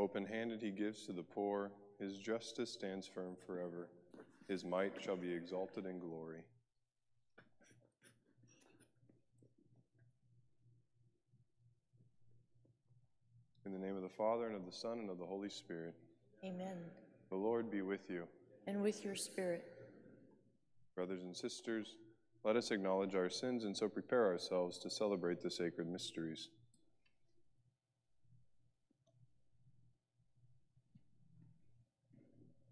Open handed he gives to the poor, his justice stands firm forever. His might shall be exalted in glory. In the name of the Father, and of the Son, and of the Holy Spirit. Amen. The Lord be with you. And with your spirit. Brothers and sisters, let us acknowledge our sins and so prepare ourselves to celebrate the sacred mysteries.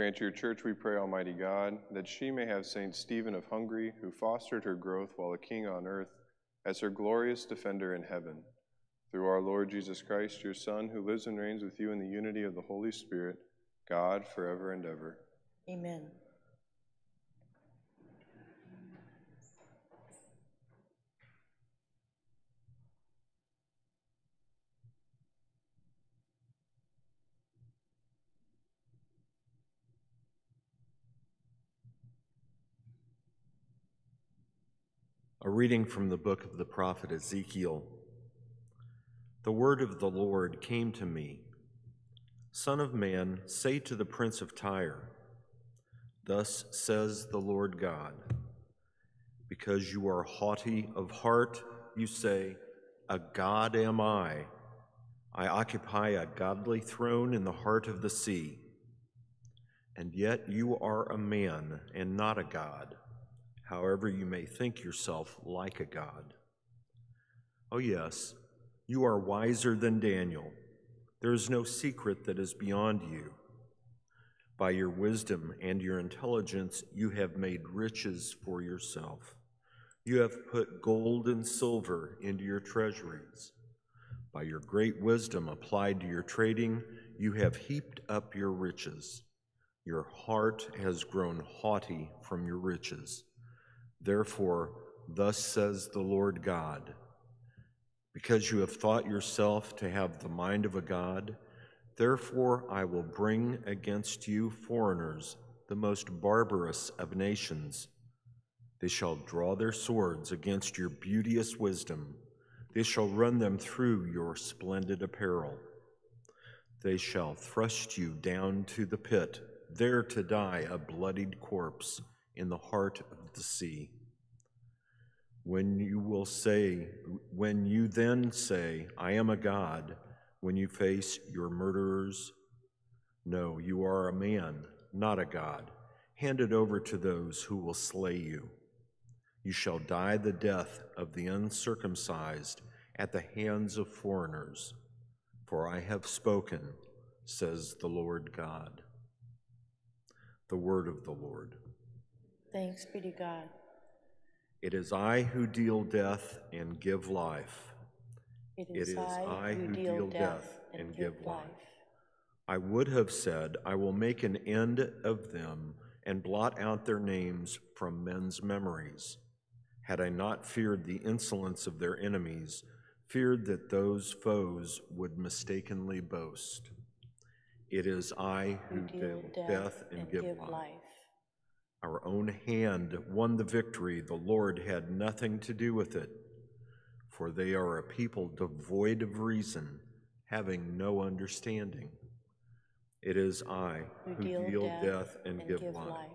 Grant your church, we pray, Almighty God, that she may have Saint Stephen of Hungary, who fostered her growth while a king on earth, as her glorious defender in heaven. Through our Lord Jesus Christ, your Son, who lives and reigns with you in the unity of the Holy Spirit, God, forever and ever. Amen. Reading from the book of the prophet Ezekiel. The word of the Lord came to me Son of man, say to the prince of Tyre, Thus says the Lord God, because you are haughty of heart, you say, A God am I. I occupy a godly throne in the heart of the sea. And yet you are a man and not a God however you may think yourself like a God. Oh, yes, you are wiser than Daniel. There is no secret that is beyond you. By your wisdom and your intelligence, you have made riches for yourself. You have put gold and silver into your treasuries. By your great wisdom applied to your trading, you have heaped up your riches. Your heart has grown haughty from your riches. Therefore, thus says the Lord God Because you have thought yourself to have the mind of a God, therefore I will bring against you foreigners, the most barbarous of nations. They shall draw their swords against your beauteous wisdom, they shall run them through your splendid apparel. They shall thrust you down to the pit, there to die a bloodied corpse in the heart of the sea. When you will say, when you then say, I am a God, when you face your murderers, no, you are a man, not a God, handed over to those who will slay you. You shall die the death of the uncircumcised at the hands of foreigners, for I have spoken, says the Lord God. The word of the Lord. Thanks be to God. It is I who deal death and give life. It is, I, who deal death and give life. I would have said, I will make an end of them and blot out their names from men's memories. Had I not feared the insolence of their enemies, feared that those foes would mistakenly boast. It is I who, deal death and, and give, give life. life. Our own hand won the victory. The Lord had nothing to do with it, for they are a people devoid of reason, having no understanding. It is I who, who deal, deal death, death, and, and give, give life. life.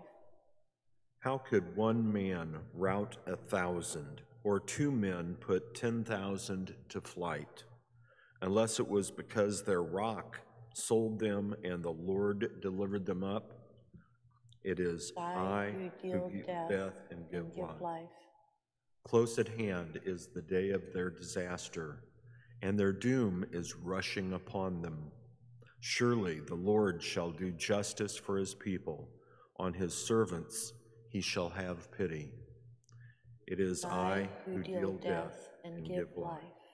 How could one man rout a thousand, or two men put ten thousand to flight, unless it was because their rock sold them and the Lord delivered them up? It is I who deal death, and give, and give life. life. Close at hand is the day of their disaster, and their doom is rushing upon them. Surely the Lord shall do justice for his people. On his servants he shall have pity. It is I, I who, deal, death and, and, give life. life.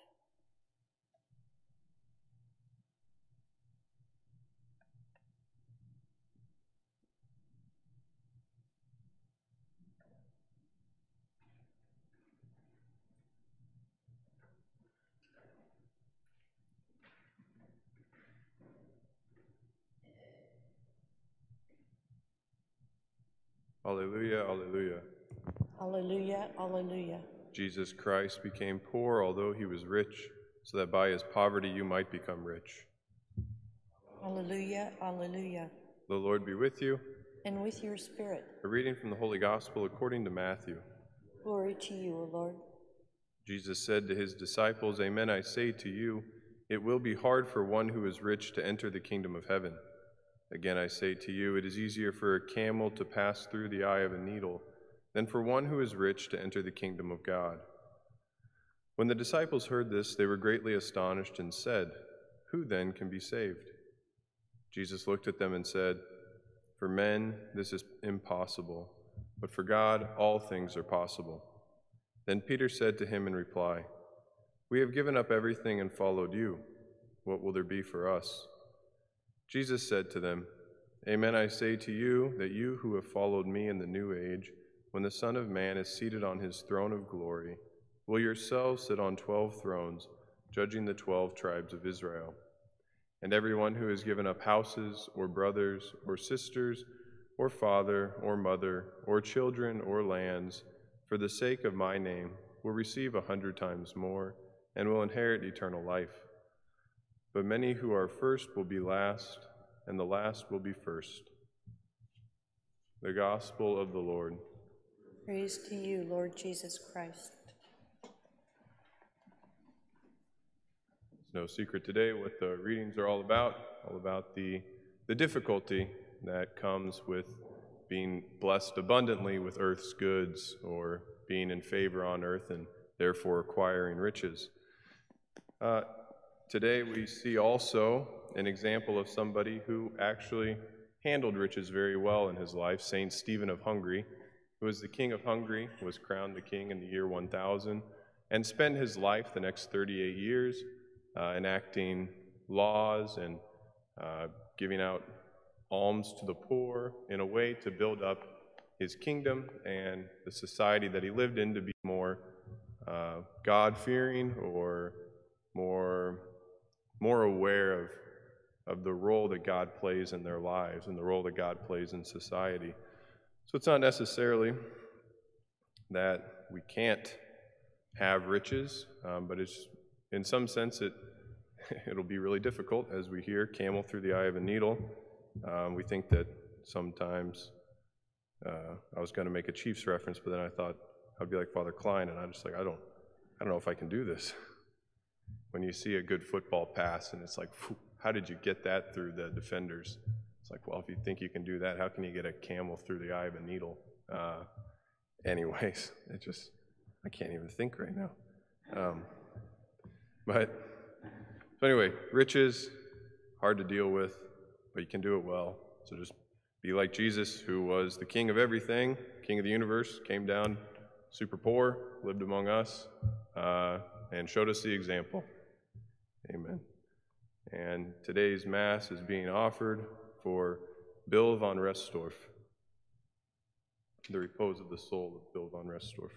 Alleluia, alleluia. Alleluia, alleluia. Jesus Christ became poor, although he was rich, so that by his poverty you might become rich. Alleluia, alleluia. The Lord be with you. And with your spirit. A reading from the Holy Gospel according to Matthew. Glory to you, O Lord. Jesus said to his disciples, Amen, I say to you, it will be hard for one who is rich to enter the kingdom of heaven. Again, I say to you, it is easier for a camel to pass through the eye of a needle than for one who is rich to enter the kingdom of God. When the disciples heard this, they were greatly astonished and said, Who then can be saved? Jesus looked at them and said, For men this is impossible, but for God all things are possible. Then Peter said to him in reply, We have given up everything and followed you. What will there be for us? Jesus said to them, Amen, I say to you that you who have followed me in the new age, when the Son of Man is seated on his throne of glory, will yourselves sit on twelve thrones, judging the twelve tribes of Israel. And everyone who has given up houses, or brothers, or sisters, or father, or mother, or children, or lands, for the sake of my name, will receive a hundred times more, and will inherit eternal life. But many who are first will be last, and the last will be first. The Gospel of the Lord. Praise to you, Lord Jesus Christ. It's no secret today what the readings are all about, all about the, the difficulty that comes with being blessed abundantly with earth's goods or being in favor on earth and therefore acquiring riches. Uh, today we see also an example of somebody who actually handled riches very well in his life, Saint Stephen of Hungary who was the king of Hungary, was crowned the king in the year 1000, and spent his life the next 38 years uh, enacting laws and uh, giving out alms to the poor in a way to build up his kingdom and the society that he lived in to be more uh, God fearing or more, more aware of, of the role that God plays in their lives and the role that God plays in society. So it's not necessarily that we can't have riches, um, but it's in some sense it it'll be really difficult as we hear camel through the eye of a needle. Um, we think that sometimes uh, I was going to make a Chiefs reference, but then I thought I'd be like Father Klein, and I'm just like I don't I don't know if I can do this. When you see a good football pass and it's like, how did you get that through the defenders? It's like, well, if you think you can do that, how can you get a camel through the eye of a needle? Uh, anyways, it just, I can't even think right now. Um, but, so anyway, riches, hard to deal with, but you can do it well. So just be like Jesus, who was the king of everything, king of the universe, came down super poor, lived among us, uh, and showed us the example. Amen. And today's Mass is being offered for Bill von Restorff, the repose of the soul of Bill von Restorff.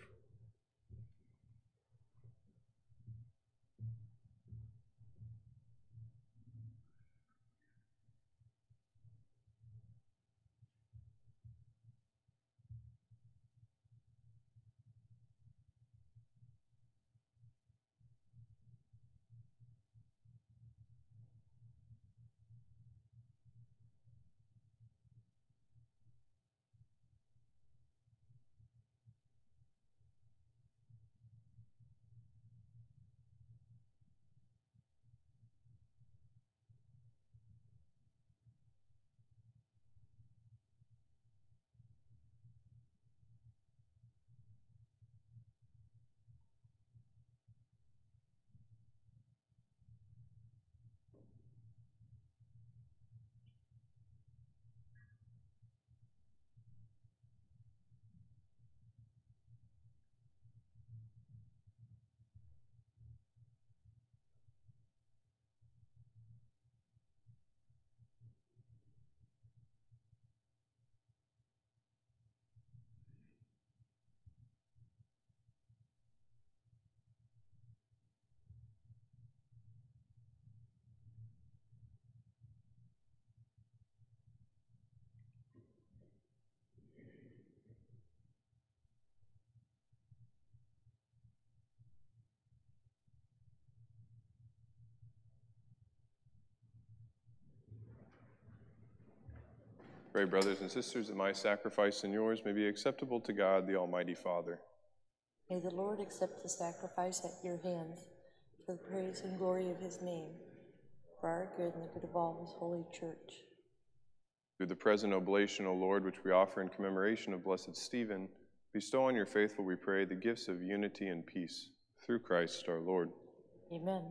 Pray, brothers and sisters, that my sacrifice and yours may be acceptable to God, the Almighty Father. May the Lord accept the sacrifice at your hands for the praise and glory of his name, for our good and the good of all his holy church. Through the present oblation, O Lord, which we offer in commemoration of blessed Stephen, bestow on your faithful, we pray, the gifts of unity and peace. Through Christ our Lord. Amen.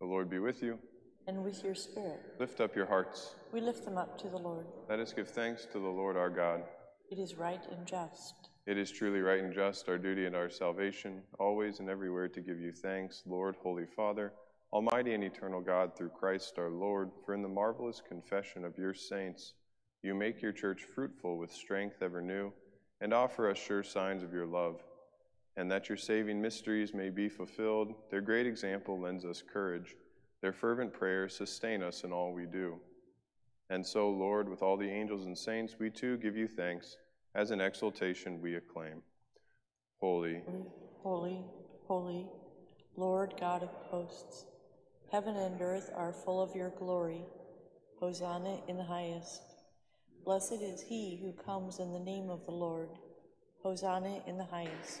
The Lord be with you. And with your spirit, Lift up your hearts. we lift them up to the Lord. Let us give thanks to the Lord our God. It is right and just. It is truly right and just, our duty and our salvation, always and everywhere to give you thanks, Lord, Holy Father, Almighty and eternal God, through Christ our Lord, for in the marvelous confession of your saints, you make your church fruitful with strength ever new, and offer us sure signs of your love. And that your saving mysteries may be fulfilled, their great example lends us courage, their fervent prayers sustain us in all we do. And so, Lord, with all the angels and saints, we too give you thanks, as in exaltation we acclaim. Holy, Holy, holy, Lord God of hosts, heaven and earth are full of your glory. Hosanna in the highest. Blessed is he who comes in the name of the Lord. Hosanna in the highest.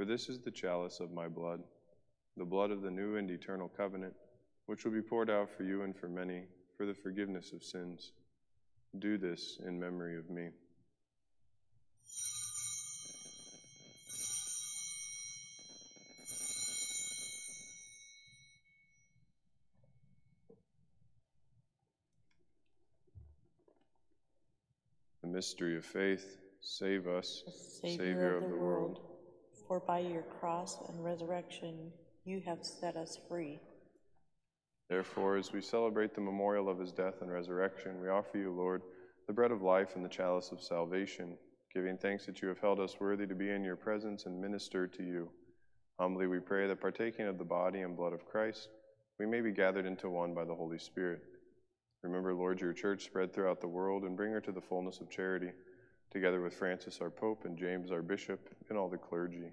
for this is the chalice of my blood, the blood of the new and eternal covenant, which will be poured out for you and for many for the forgiveness of sins. Do this in memory of me. The mystery of faith, save us, Savior, of the world, for by your cross and resurrection you have set us free. Therefore, as we celebrate the memorial of his death and resurrection, we offer you, Lord, the bread of life and the chalice of salvation, giving thanks that you have held us worthy to be in your presence and minister to you. Humbly we pray that partaking of the body and blood of Christ, we may be gathered into one by the Holy Spirit. Remember, Lord, your church spread throughout the world and bring her to the fullness of charity, together with Francis our Pope and James our Bishop and all the clergy.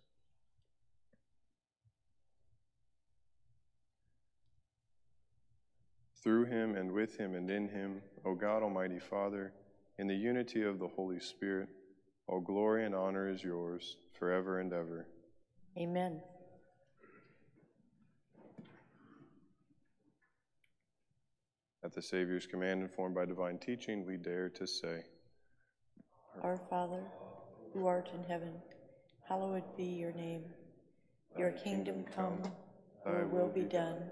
Through him and with him and in him, O God Almighty Father, in the unity of the Holy Spirit, all glory and honor is yours forever and ever. Amen. At the Savior's command, informed by divine teaching, we dare to say, Our Father, who art in heaven, hallowed be your name. Your kingdom come, your will be done,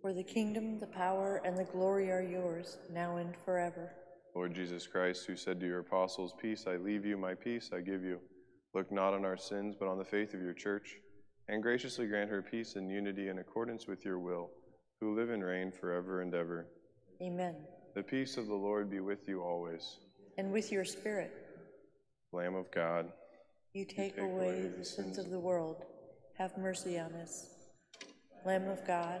For the kingdom, the power, and the glory are yours, now and forever. Lord Jesus Christ, who said to your apostles, Peace I leave you, my peace I give you, look not on our sins, but on the faith of your church, and graciously grant her peace and unity in accordance with your will, who live and reign forever and ever. Amen. The peace of the Lord be with you always. And with your spirit, Lamb of God, you take, away the sins of the world. Have mercy on us. Lamb of God,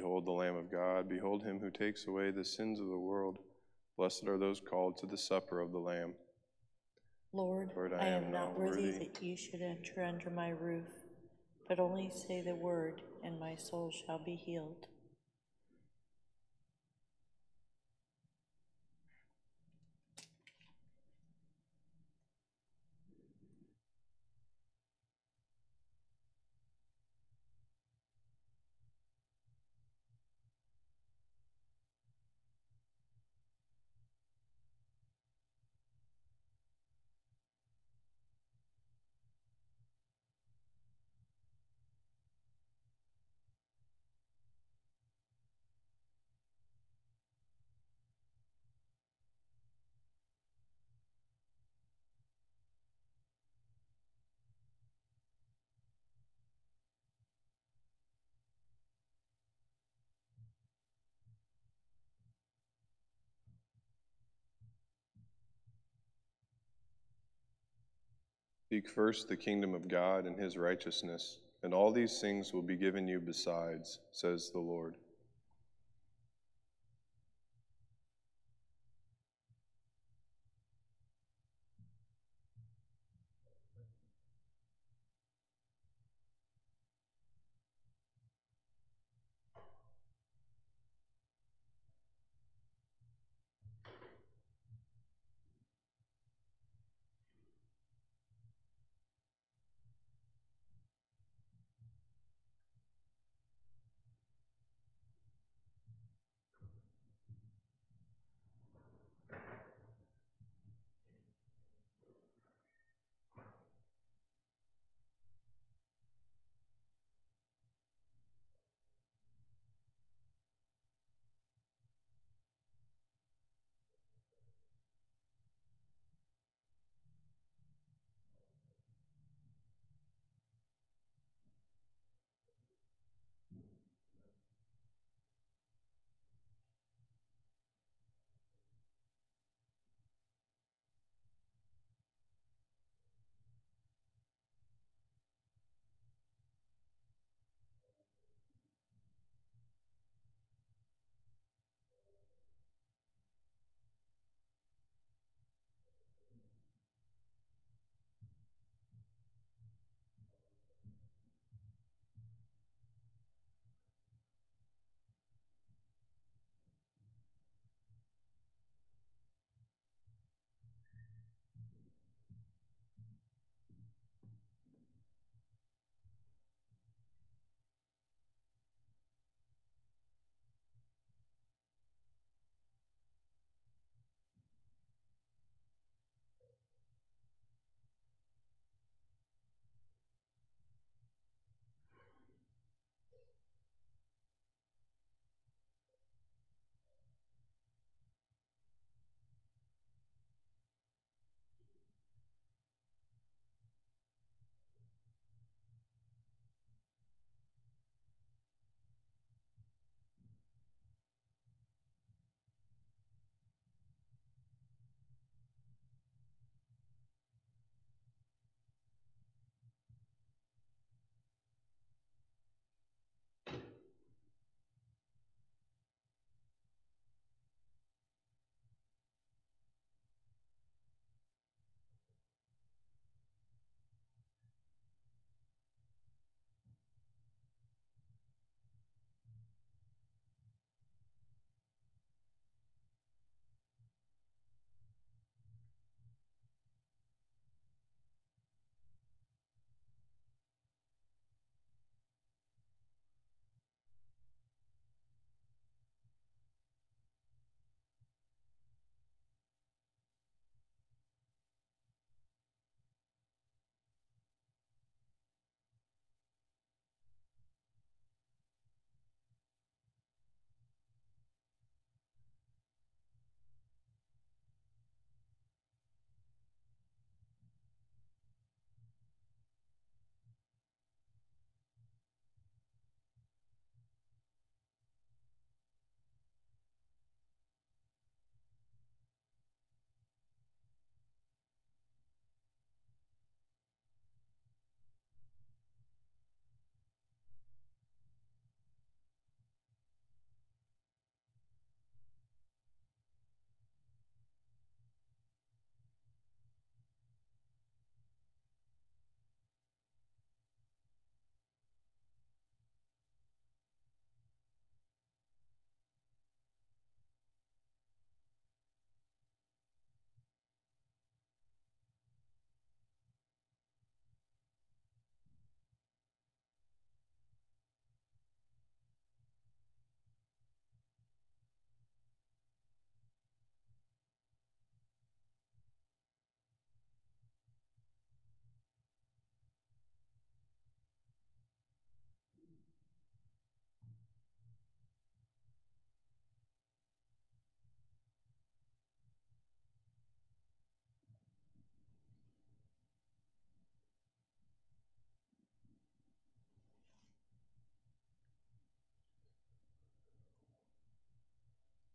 Behold the Lamb of God, behold him who takes away the sins of the world. Blessed are those called to the supper of the Lamb. Lord, Lord, I am not worthy that you should enter under my roof, but only say the word, and my soul shall be healed. Seek first the kingdom of God and his righteousness, and all these things will be given you besides, says the Lord.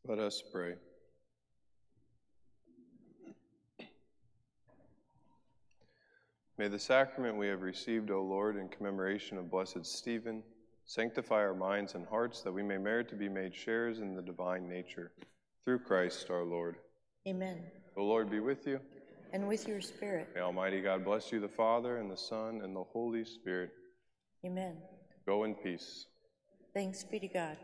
Let us pray. May the sacrament we have received, O Lord, in commemoration of blessed Stephen, sanctify our minds and hearts that we may merit to be made sharers in the divine nature. Through Christ our Lord. Amen. The Lord be with you. And with your spirit. May Almighty God bless you, the Father, and the Son, and the Holy Spirit. Amen. Go in peace. Thanks be to God.